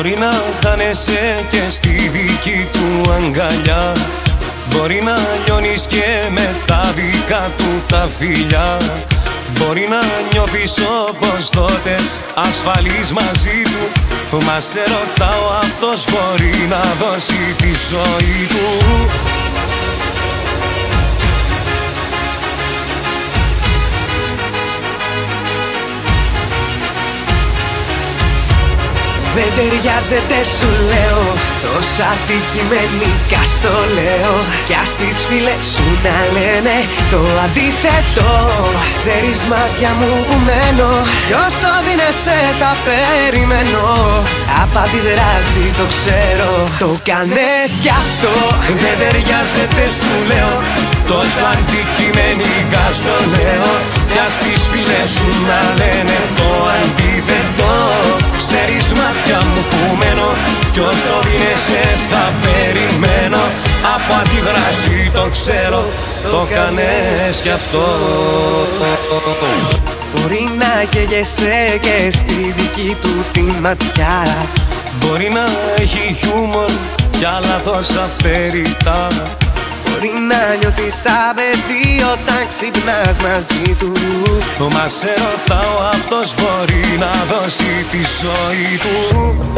Μπορεί να χάνεσαι και στη δική του αγκαλιά. Μπορεί να λιώνεις και με τα δικά του τα φιλιά. Μπορεί να νιώθεις όπως τότε ασφαλής μαζί του. Μας σε ρωτάω αυτός μπορεί να δώσει τη ζωή του Δεν ταιριάζεται σου λέω. Τόσα αντικειμενικά στο λέω. Κι ας τις φίλες σου να λένε το αντίθετο. Ξέρεις μάτια μου που μένω. Κι όσο δίνεσαι τα περιμένω. Απ' δράση το ξέρω. Το κάνες κι αυτό. Δεν ταιριάζεται σου λέω. Τόσο αντικειμενικά στο λέω. Κι ας τις φίλες σου να λένε Κι όσο δίνεσαι θα περιμένω. Από αντιδράση το ξέρω. Το κάνες κι αυτό. Μπορεί να καίγεσαι και στη δική του τη ματιά. Μπορεί να έχει χιούμορ κι άλλα τόσα περιτά. Μπορεί να νιώθεις σαν παιδί όταν ξυπνάς μαζί του. Μας σε ρωτάω αυτός μπορεί να δώσει τη ζωή του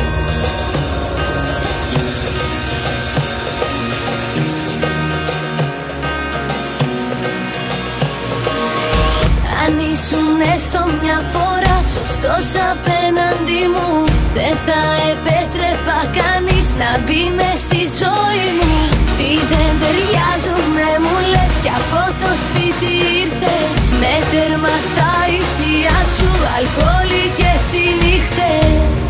ήσουν έστω μια φορά σωστός απέναντι μου. Δεν θα επέτρεπα κανείς να μπει μες στη ζωή μου. Τι δεν ταιριάζουμε μου λες κι από το σπίτι ήρθες. Με τέρμα στα ηχεία σου αλκοολικές οι νύχτες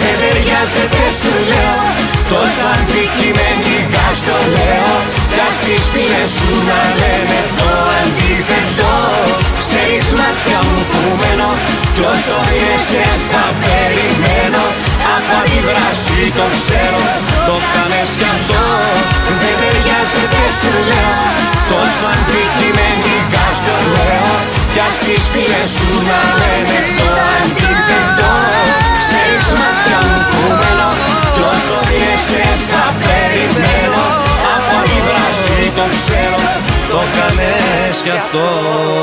Δεν ταιριάζεται σου λέω. Τόσα αντικειμενικά στο λέω Κι ας τις φίλες σου να λένε το αντίθετο Ξέρεις μάτια μου που μένω Κι όσο σε θα περιμένω Από αντιδράση το ξέρω Το κάνες κι αυτό Δεν ταιριάζεται σου λέω Τόσο αντικειμενικά στο λέω Κι ας τις φίλες σου να λένε το αντίθετο κι αυτό